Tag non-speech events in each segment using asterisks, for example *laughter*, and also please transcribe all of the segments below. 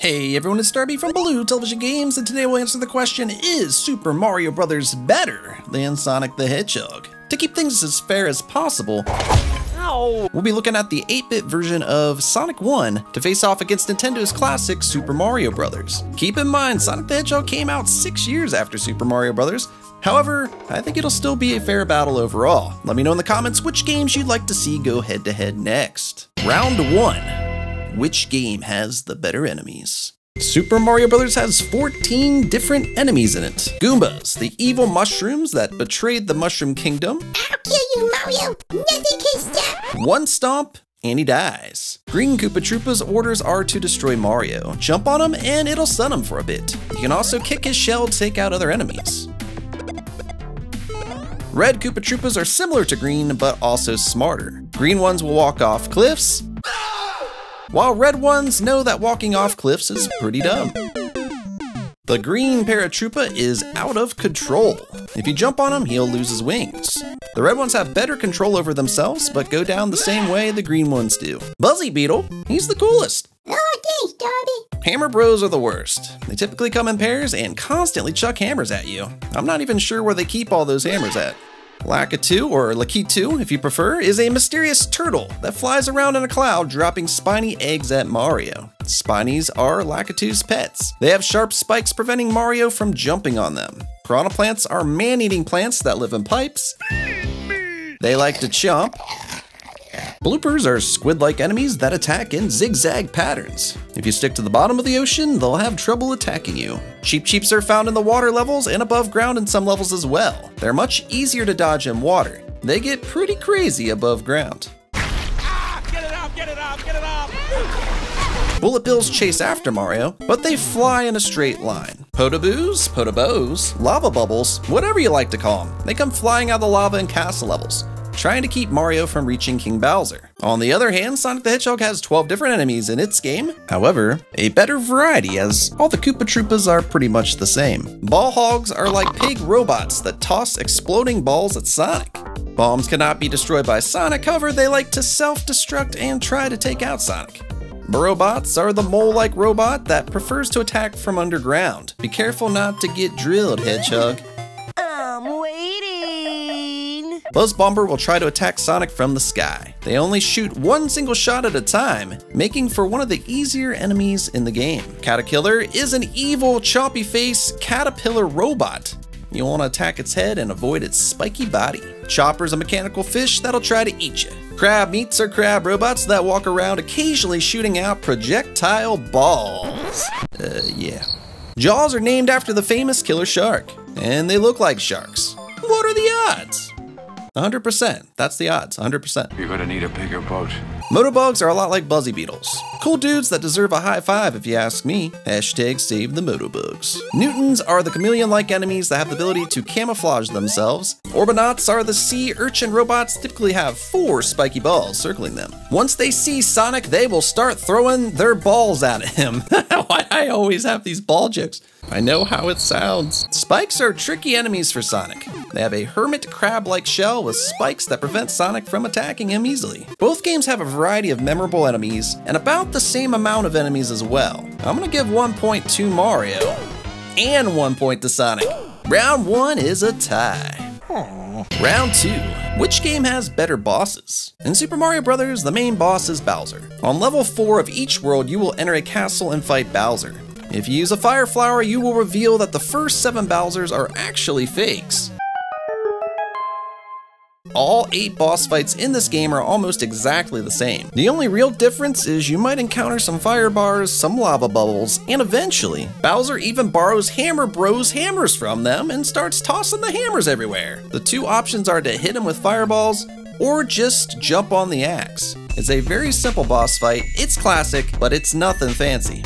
Hey everyone, it's Darby from Blue Television Games, and today we'll answer the question, is Super Mario Bros. better than Sonic the Hedgehog? To keep things as fair as possible, Ow. we'll be looking at the 8-bit version of Sonic 1 to face off against Nintendo's classic Super Mario Bros. Keep in mind, Sonic the Hedgehog came out 6 years after Super Mario Bros., However, I think it'll still be a fair battle overall. Let me know in the comments which games you'd like to see go head to head next. Round 1. Which game has the better enemies? Super Mario Bros. has 14 different enemies in it. Goombas, the evil mushrooms that betrayed the Mushroom Kingdom. I'll kill you, Mario! Nothing can stop! One stomp, and he dies. Green Koopa Troopa's orders are to destroy Mario. Jump on him and it'll stun him for a bit. You can also kick his shell to take out other enemies. Red Koopa Troopas are similar to green, but also smarter. Green ones will walk off cliffs, while red ones know that walking off cliffs is pretty dumb. The green paratroopa is out of control. If you jump on him, he'll lose his wings. The red ones have better control over themselves, but go down the same way the green ones do. Buzzy Beetle, he's the coolest. Oh, thanks, Darby. Hammer Bros are the worst. They typically come in pairs and constantly chuck hammers at you. I'm not even sure where they keep all those hammers at. Lakitu, or Lakitu if you prefer, is a mysterious turtle that flies around in a cloud dropping spiny eggs at Mario. Spinies are Lakitu's pets. They have sharp spikes preventing Mario from jumping on them. Piranha plants are man-eating plants that live in pipes. They like to chomp, Bloopers are squid-like enemies that attack in zigzag patterns. If you stick to the bottom of the ocean, they'll have trouble attacking you. Cheep Cheeps are found in the water levels and above ground in some levels as well. They're much easier to dodge in water. They get pretty crazy above ground. Bullet Bills chase after Mario, but they fly in a straight line. Podoboos, Podobos, Lava Bubbles, whatever you like to call them, they come flying out of the lava in castle levels trying to keep Mario from reaching King Bowser. On the other hand, Sonic the Hedgehog has 12 different enemies in its game, however, a better variety as all the Koopa Troopas are pretty much the same. Ball Hogs are like pig robots that toss exploding balls at Sonic. Bombs cannot be destroyed by Sonic, however, they like to self-destruct and try to take out Sonic. Burrobots are the mole-like robot that prefers to attack from underground. Be careful not to get drilled, Hedgehog. Buzz Bomber will try to attack Sonic from the sky. They only shoot one single shot at a time, making for one of the easier enemies in the game. Caterkiller is an evil, choppy face caterpillar robot. You'll want to attack its head and avoid its spiky body. Chopper's a mechanical fish that'll try to eat you. Crab meats are crab robots that walk around occasionally shooting out projectile balls. Uh, yeah. Jaws are named after the famous killer shark, and they look like sharks. What are the odds? 100%. That's the odds, 100%. You're gonna need a bigger boat. Motobugs are a lot like Buzzy Beetles. Cool dudes that deserve a high five if you ask me. Hashtag save the Motobugs. Newtrons are the chameleon-like enemies that have the ability to camouflage themselves. Orbinauts are the sea urchin robots typically have four spiky balls circling them. Once they see Sonic, they will start throwing their balls at him. *laughs* Why I always have these ball jokes. I know how it sounds. Spikes are tricky enemies for Sonic. They have a hermit crab-like shell with spikes that prevent Sonic from attacking him easily. Both games have a variety of memorable enemies and about the same amount of enemies as well. I'm gonna give one point to Mario and one point to Sonic. Round one is a tie. Round 2. Which game has better bosses? In Super Mario Bros., the main boss is Bowser. On level 4 of each world, you will enter a castle and fight Bowser. If you use a Fire Flower, you will reveal that the first 7 Bowsers are actually fakes. All 8 boss fights in this game are almost exactly the same. The only real difference is you might encounter some fire bars, some lava bubbles, and eventually, Bowser even borrows Hammer Bros hammers from them and starts tossing the hammers everywhere. The two options are to hit him with fireballs or just jump on the axe. It's a very simple boss fight, it's classic, but it's nothing fancy.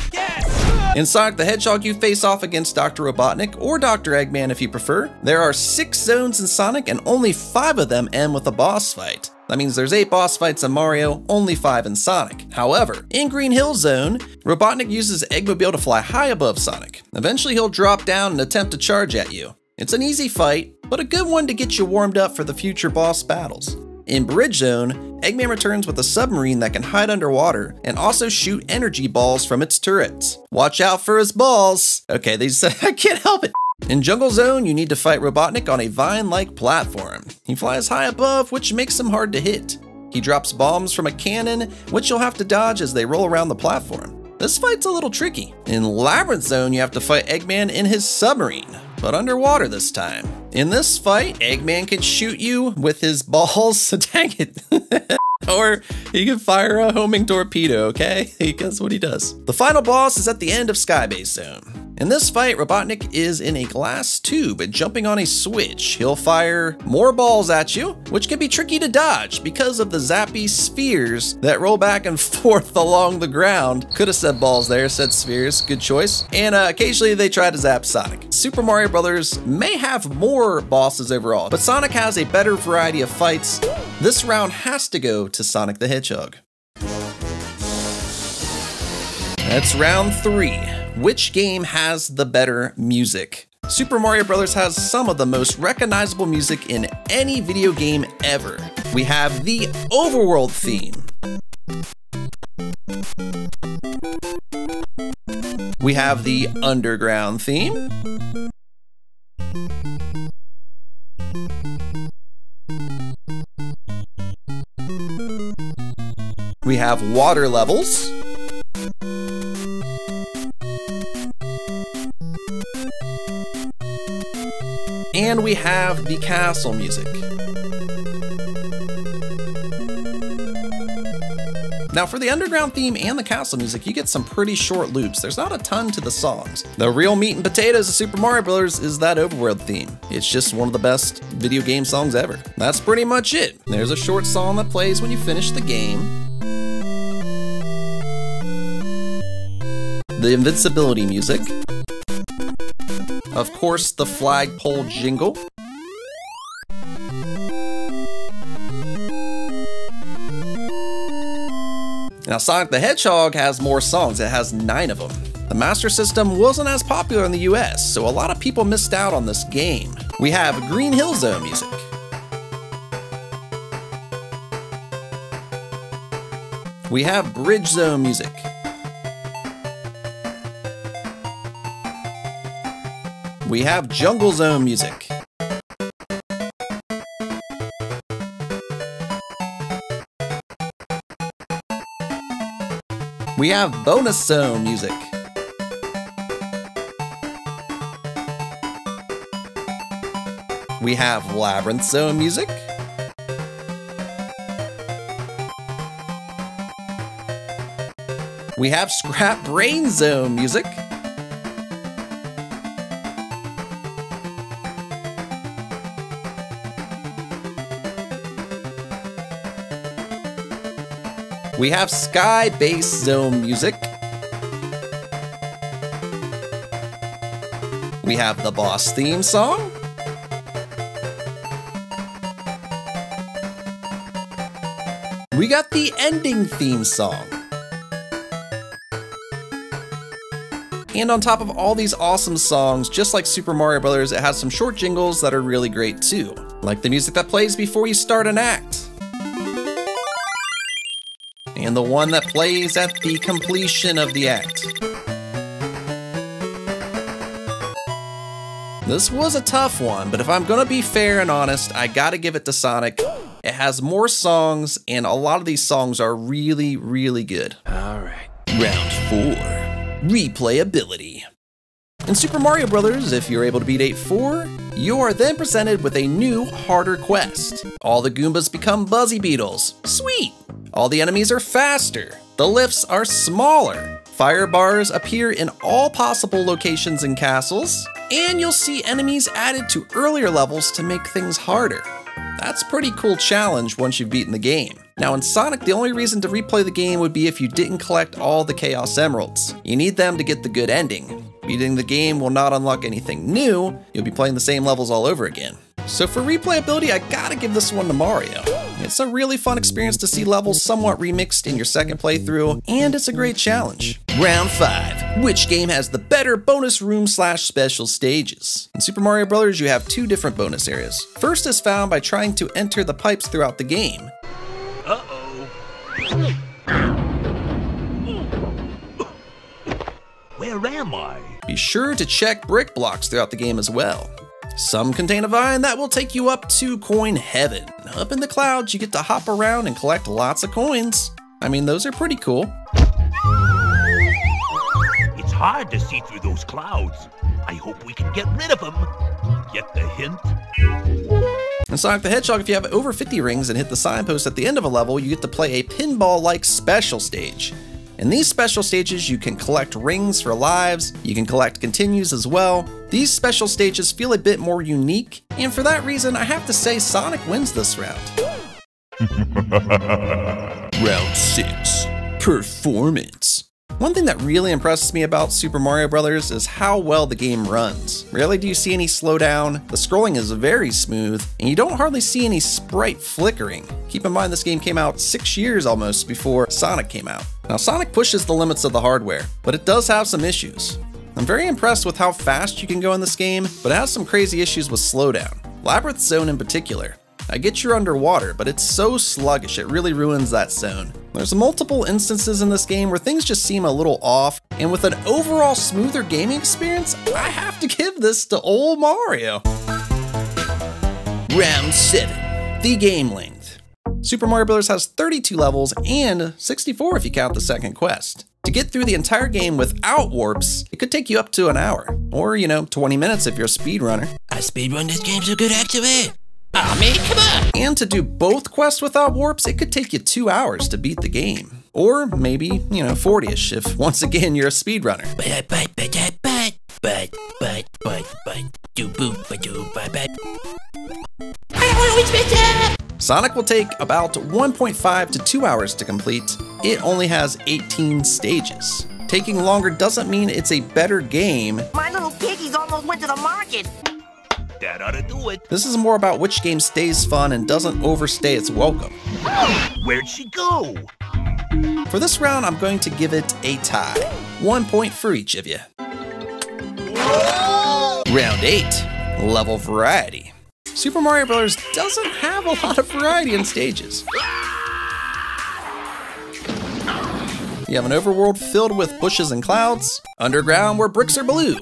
In Sonic the Hedgehog, you face off against Dr. Robotnik or Dr. Eggman if you prefer. There are six zones in Sonic, and only five of them end with a boss fight. That means there's 8 boss fights in Mario, only 5 in Sonic. However, in Green Hill Zone, Robotnik uses Eggmobile to fly high above Sonic. Eventually he'll drop down and attempt to charge at you. It's an easy fight, but a good one to get you warmed up for the future boss battles. In Bridge Zone, Eggman returns with a submarine that can hide underwater and also shoot energy balls from its turrets. Watch out for his balls! Okay, they said *laughs* I can't help it. In Jungle Zone, you need to fight Robotnik on a vine-like platform. He flies high above, which makes him hard to hit. He drops bombs from a cannon, which you'll have to dodge as they roll around the platform. This fight's a little tricky. In Labyrinth Zone, you have to fight Eggman in his submarine, but underwater this time. In this fight, Eggman can shoot you with his balls. *laughs* Dang it. *laughs* or he can fire a homing torpedo, okay? *laughs* He does what he does. The final boss is at the end of Skybase Zone. In this fight, Robotnik is in a glass tube and jumping on a switch. He'll fire more balls at you, which can be tricky to dodge because of the zappy spheres that roll back and *laughs* forth along the ground. Could have said balls there, said spheres, good choice. And uh, occasionally they try to zap Sonic. Super Mario Brothers may have more bosses overall, but Sonic has a better variety of fights. This round has to go to Sonic the Hedgehog. That's round three. Which game has the better music? Super Mario Bros. has some of the most recognizable music in any video game ever. We have the Overworld theme. We have the Underground theme. We have water levels. And we have the castle music. Now for the underground theme and the castle music, you get some pretty short loops. There's not a ton to the songs. The real meat and potatoes of Super Mario Bros. is that overworld theme. It's just one of the best video game songs ever. That's pretty much it. There's a short song that plays when you finish the game. The invincibility music, of course, the flagpole jingle. Now, Sonic the Hedgehog has more songs, it has nine of them. The Master System wasn't as popular in the US, so a lot of people missed out on this game. We have Green Hill Zone music. We have Bridge Zone music. we have Jungle Zone music. We have Bonus Zone music. We have Labyrinth Zone music. We have Scrap Brain Zone music. We have Sky Base Zone music. We have the boss theme song. We got the ending theme song. And on top of all these awesome songs, just like Super Mario Bros., it has some short jingles that are really great too, like the music that plays before you start an act and the one that plays at the completion of the act. This was a tough one, but if I'm gonna be fair and honest, I gotta give it to Sonic. It has more songs, and a lot of these songs are really, really good. Alright. Round 4. Replayability. In Super Mario Bros., if you're able to beat 8-4, you are then presented with a new, harder quest. All the Goombas become Buzzy Beetles. Sweet! All the enemies are faster. The lifts are smaller. Fire bars appear in all possible locations and castles, and you'll see enemies added to earlier levels to make things harder. That's a pretty cool challenge once you've beaten the game. Now in Sonic, the only reason to replay the game would be if you didn't collect all the Chaos Emeralds. You need them to get the good ending. Beating the game will not unlock anything new, you'll be playing the same levels all over again. So for replayability, I gotta give this one to Mario. It's a really fun experience to see levels somewhat remixed in your second playthrough, and it's a great challenge. Round 5. Which game has the better bonus room slash special stages? In Super Mario Bros., you have two different bonus areas. First is found by trying to enter the pipes throughout the game. Uh-oh. Where am I? Be sure to check brick blocks throughout the game as well. Some contain a vine that will take you up to coin heaven. Up in the clouds, you get to hop around and collect lots of coins. I mean, those are pretty cool. It's hard to see through those clouds. I hope we can get rid of them. Get the hint? In Sonic the Hedgehog, if you have over 50 rings and hit the signpost at the end of a level, you get to play a pinball-like special stage. In these special stages, you can collect rings for lives, you can collect continues as well. These special stages feel a bit more unique, and for that reason, I have to say Sonic wins this round. *laughs* round 6 Performance. One thing that really impresses me about Super Mario Bros. is how well the game runs. Rarely do you see any slowdown, the scrolling is very smooth, and you don't hardly see any sprite flickering. Keep in mind this game came out six years almost before Sonic came out. Now Sonic pushes the limits of the hardware, but it does have some issues. I'm very impressed with how fast you can go in this game, but it has some crazy issues with slowdown. Labyrinth Zone in particular. I get you're underwater, but it's so sluggish it really ruins that zone. There's multiple instances in this game where things just seem a little off, and with an overall smoother gaming experience, I have to give this to old Mario. Round 7. The game. Super Mario Bros. has 32 levels and 64 if you count the second quest. To get through the entire game without warps, it could take you up to an hour. Or, you know, 20 minutes if you're a speedrunner. I speedrun this game so good actually. have ah, man, come on! And to do both quests without warps, it could take you two hours to beat the game. Or maybe, you know, 40-ish if, *laughs* once again, you're a speedrunner. But, but, but, but, but, but, but, but, do boo, but, do, but, but. I don't want to win, Sonic will take about 1.5 to 2 hours to complete. It only has 18 stages. Taking longer doesn't mean it's a better game. My little piggies almost went to the market. That ought to do it. This is more about which game stays fun and doesn't overstay its welcome. Where'd she go? For this round, I'm going to give it a tie. One point for each of you. Round 8 Level Variety. Super Mario Bros. doesn't have a lot of variety in stages. You have an overworld filled with bushes and clouds, underground where bricks are blue,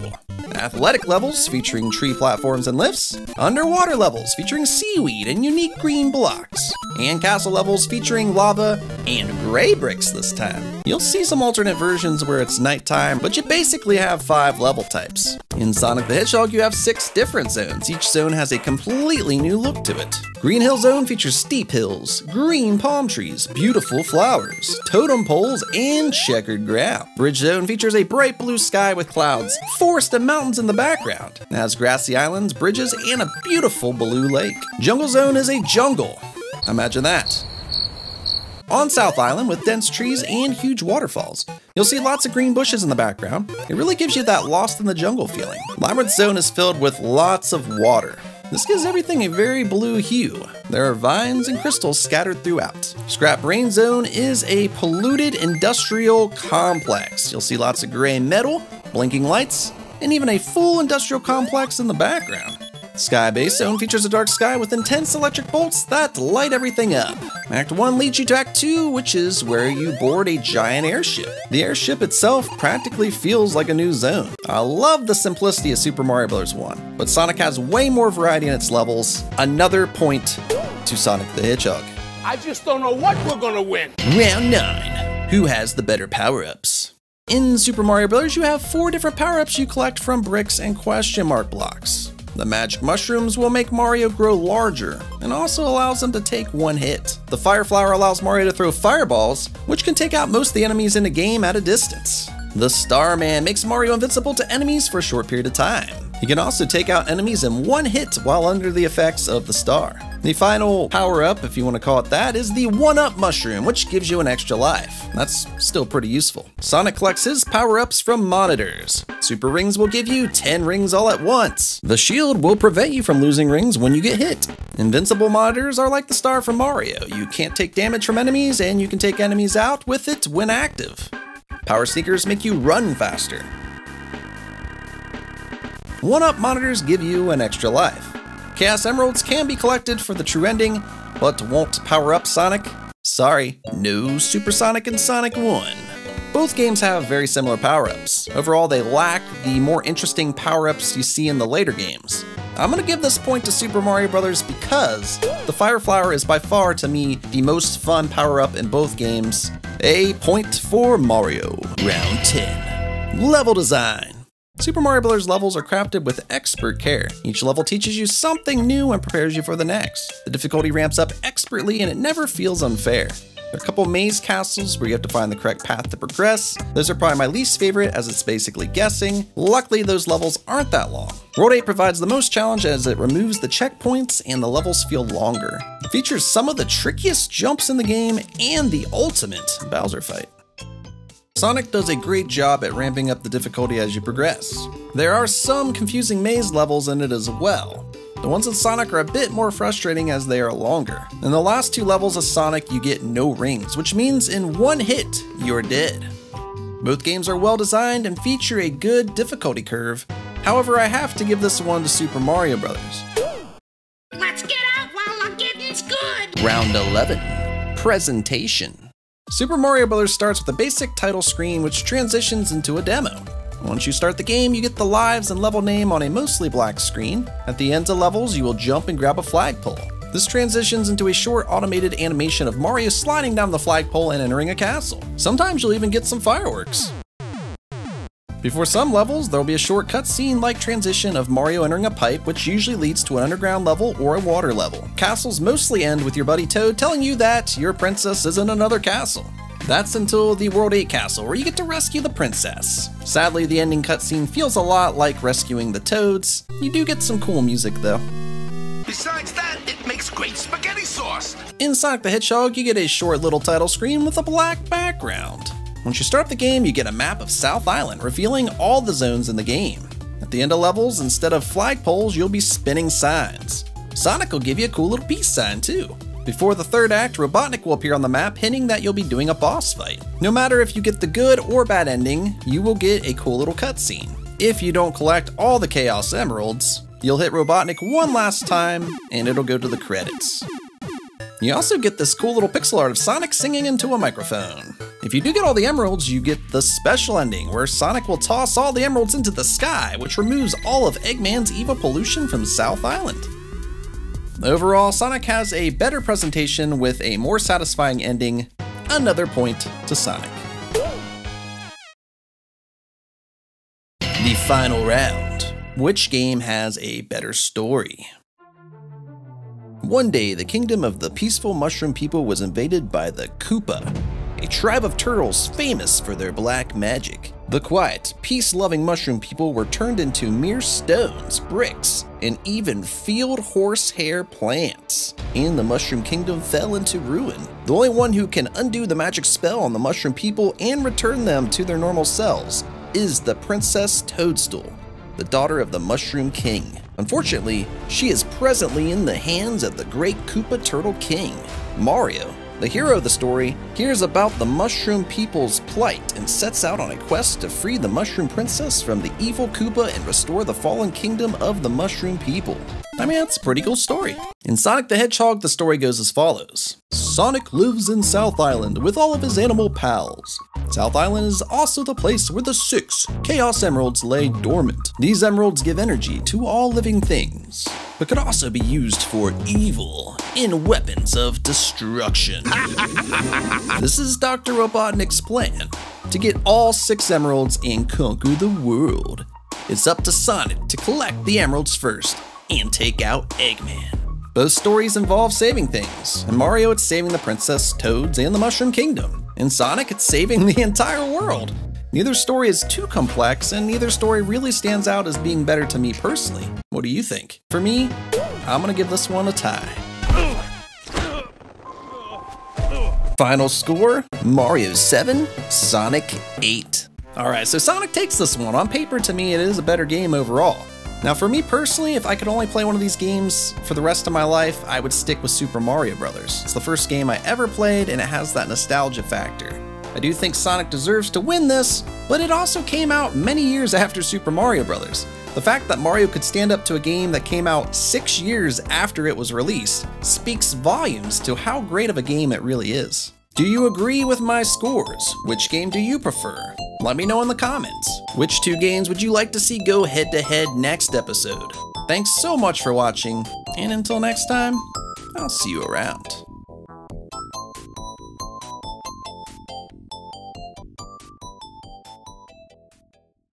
athletic levels featuring tree platforms and lifts, underwater levels featuring seaweed and unique green blocks, and castle levels featuring lava and gray bricks this time. You'll see some alternate versions where it's nighttime, but you basically have five level types. In Sonic the Hedgehog, you have six different zones. Each zone has a completely new look to it. Green Hill Zone features steep hills, green palm trees, beautiful flowers, totem poles, and checkered ground. Bridge Zone features a bright blue sky with clouds, forest and mountains in the background. It has grassy islands, bridges, and a beautiful blue lake. Jungle Zone is a jungle. Imagine that. On South Island with dense trees and huge waterfalls. You'll see lots of green bushes in the background. It really gives you that lost in the jungle feeling. Labyrinth Zone is filled with lots of water. This gives everything a very blue hue. There are vines and crystals scattered throughout. Scrap Brain Zone is a polluted industrial complex. You'll see lots of gray metal, blinking lights, and even a full industrial complex in the background. Sky Base Zone features a dark sky with intense electric bolts that light everything up. Act 1 leads you to Act 2, which is where you board a giant airship. The airship itself practically feels like a new zone. I love the simplicity of Super Mario Bros. 1, but Sonic has way more variety in its levels. Another point to Sonic the Hedgehog. I just don't know what we're gonna win. Round 9. Who has the better power-ups? In Super Mario Bros., you have four different power-ups you collect from bricks and question mark blocks. The magic mushrooms will make Mario grow larger and also allows him to take one hit. The fire flower allows Mario to throw fireballs, which can take out most of the enemies in the game at a distance. The Starman makes Mario invincible to enemies for a short period of time. You can also take out enemies in one hit while under the effects of the star. The final power up, if you want to call it that, is the 1 Up Mushroom, which gives you an extra life. That's still pretty useful. Sonic collects his power ups from monitors. Super Rings will give you 10 rings all at once. The Shield will prevent you from losing rings when you get hit. Invincible monitors are like the star from Mario. You can't take damage from enemies, and you can take enemies out with it when active. Power Sneakers make you run faster. 1-Up monitors give you an extra life. Chaos Emeralds can be collected for the true ending, but won't power up Sonic. Sorry, no Super Sonic and Sonic 1. Both games have very similar power-ups. Overall, they lack the more interesting power-ups you see in the later games. I'm gonna give this point to Super Mario Bros. because the Fire Flower is by far, to me, the most fun power-up in both games. A point for Mario. Round 10. Level design. Super Mario Bros. levels are crafted with expert care. Each level teaches you something new and prepares you for the next. The difficulty ramps up expertly and it never feels unfair. There are a couple maze castles where you have to find the correct path to progress. Those are probably my least favorite as it's basically guessing. Luckily, those levels aren't that long. World 8 provides the most challenge as it removes the checkpoints and the levels feel longer. It features some of the trickiest jumps in the game and the ultimate Bowser fight. Sonic does a great job at ramping up the difficulty as you progress. There are some confusing maze levels in it as well. The ones in Sonic are a bit more frustrating as they are longer. In the last two levels of Sonic, you get no rings, which means in one hit, you're dead. Both games are well designed and feature a good difficulty curve. However, I have to give this one to Super Mario Bros. Let's get out while the getting's good. Round 11 Presentation. Super Mario Bros. starts with a basic title screen which transitions into a demo. Once you start the game, you get the lives and level name on a mostly black screen. At the ends of levels, you will jump and grab a flagpole. This transitions into a short automated animation of Mario sliding down the flagpole and entering a castle. Sometimes you'll even get some fireworks. Before some levels, there will be a short cutscene like transition of Mario entering a pipe, which usually leads to an underground level or a water level. Castles mostly end with your buddy Toad telling you that your princess is in another castle. That's until the World 8 castle, where you get to rescue the princess. Sadly, the ending cutscene feels a lot like rescuing the Toads. You do get some cool music though. Besides that, it makes great spaghetti sauce. In Sonic the Hedgehog, you get a short little title screen with a black background. Once you start the game, you get a map of South Island, revealing all the zones in the game. At the end of levels, instead of flagpoles, you'll be spinning signs. Sonic will give you a cool little peace sign too. Before the third act, Robotnik will appear on the map, hinting that you'll be doing a boss fight. No matter if you get the good or bad ending, you will get a cool little cutscene. If you don't collect all the Chaos Emeralds, you'll hit Robotnik one last time, and it'll go to the credits. You also get this cool little pixel art of Sonic singing into a microphone. If you do get all the emeralds, you get the special ending where Sonic will toss all the emeralds into the sky, which removes all of Eggman's evil pollution from South Island. Overall, Sonic has a better presentation with a more satisfying ending. Another point to Sonic. The final round. Which game has a better story? One day, the kingdom of the peaceful mushroom people was invaded by the Koopa, a tribe of turtles famous for their black magic. The quiet, peace loving mushroom people were turned into mere stones, bricks, and even field horsehair plants. And the mushroom kingdom fell into ruin. The only one who can undo the magic spell on the mushroom people and return them to their normal selves is the Princess Toadstool, the daughter of the Mushroom King. Unfortunately, she is presently in the hands of the great Koopa Turtle King, Mario. The hero of the story hears about the Mushroom people's plight and sets out on a quest to free the Mushroom Princess from the evil Koopa and restore the fallen kingdom of the Mushroom people. I mean, that's a pretty cool story. In Sonic the Hedgehog, the story goes as follows. Sonic lives in South Island with all of his animal pals. South Island is also the place where the six Chaos Emeralds lay dormant. These emeralds give energy to all living things, but could also be used for evil in weapons of destruction. *laughs* this is Dr. Robotnik's plan to get all six emeralds and conquer the world. It's up to Sonic to collect the emeralds first and take out Eggman. Both stories involve saving things. In Mario, it's saving the princess, Toads, and the Mushroom Kingdom. In Sonic, it's saving *laughs* the entire world. Neither story is too complex, and neither story really stands out as being better to me personally. What do you think? For me, I'm gonna give this one a tie. Final score Mario 7, Sonic 8. Alright, so Sonic takes this one. On paper, to me, it is a better game overall. Now, for me personally, if I could only play one of these games for the rest of my life, I would stick with Super Mario Bros. It's the first game I ever played, and it has that nostalgia factor. I do think Sonic deserves to win this, but it also came out many years after Super Mario Bros. The fact that Mario could stand up to a game that came out six years after it was released speaks volumes to how great of a game it really is. Do you agree with my scores? Which game do you prefer? Let me know in the comments. Which two games would you like to see go head to head next episode? Thanks so much for watching, and until next time, I'll see you around.